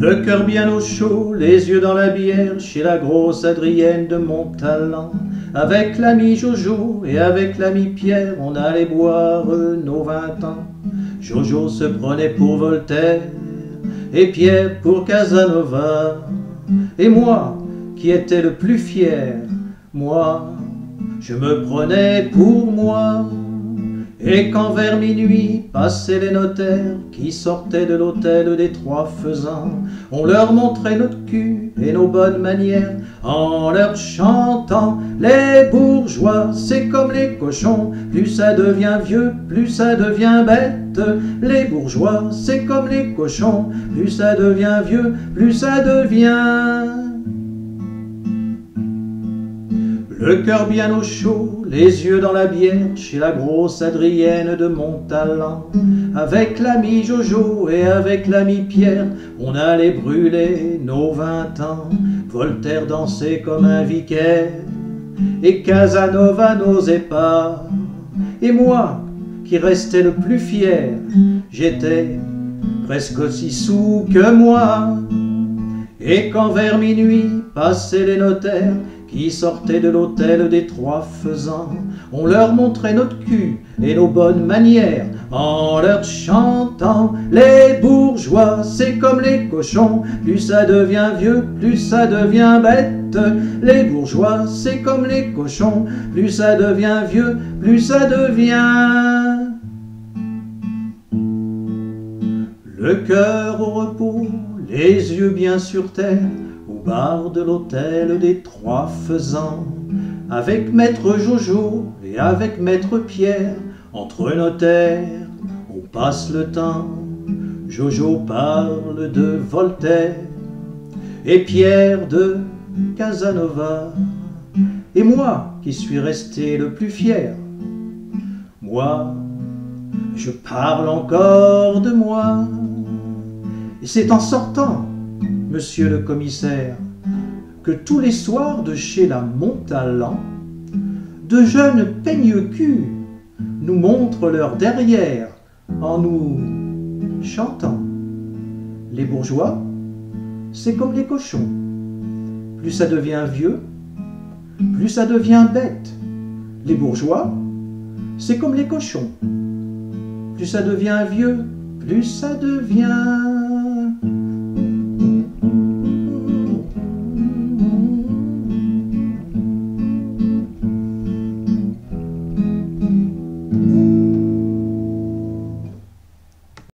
Le cœur bien au chaud, les yeux dans la bière, chez la grosse Adrienne de Montalent. Avec l'ami Jojo et avec l'ami Pierre, on allait boire nos vingt ans. Jojo se prenait pour Voltaire et Pierre pour Casanova. Et moi, qui étais le plus fier, moi, je me prenais pour moi. Et quand vers minuit passaient les notaires qui sortaient de l'hôtel des Trois Faisans, on leur montrait notre cul et nos bonnes manières en leur chantant Les bourgeois, c'est comme les cochons, plus ça devient vieux, plus ça devient bête. Les bourgeois, c'est comme les cochons, plus ça devient vieux, plus ça devient Le cœur bien au chaud, les yeux dans la bière, chez la grosse Adrienne de Montalent. Avec l'ami Jojo et avec l'ami Pierre, on allait brûler nos vingt ans. Voltaire dansait comme un vicaire, et Casanova n'osait pas. Et moi, qui restais le plus fier, j'étais presque aussi sous que moi. Et quand vers minuit passaient les notaires, qui sortaient de l'hôtel des Trois Faisans. On leur montrait notre cul et nos bonnes manières en leur chantant Les bourgeois, c'est comme les cochons, plus ça devient vieux, plus ça devient bête. Les bourgeois, c'est comme les cochons, plus ça devient vieux, plus ça devient. Le cœur au repos, les yeux bien sur terre, au bar de l'hôtel des Trois Faisans, avec maître Jojo et avec maître Pierre, entre notaires, on passe le temps. Jojo parle de Voltaire et Pierre de Casanova. Et moi, qui suis resté le plus fier, moi, je parle encore de moi. Et c'est en sortant monsieur le commissaire, que tous les soirs de chez la Montalent, de jeunes peigne-culs nous montrent leur derrière en nous chantant. Les bourgeois, c'est comme les cochons. Plus ça devient vieux, plus ça devient bête. Les bourgeois, c'est comme les cochons. Plus ça devient vieux, plus ça devient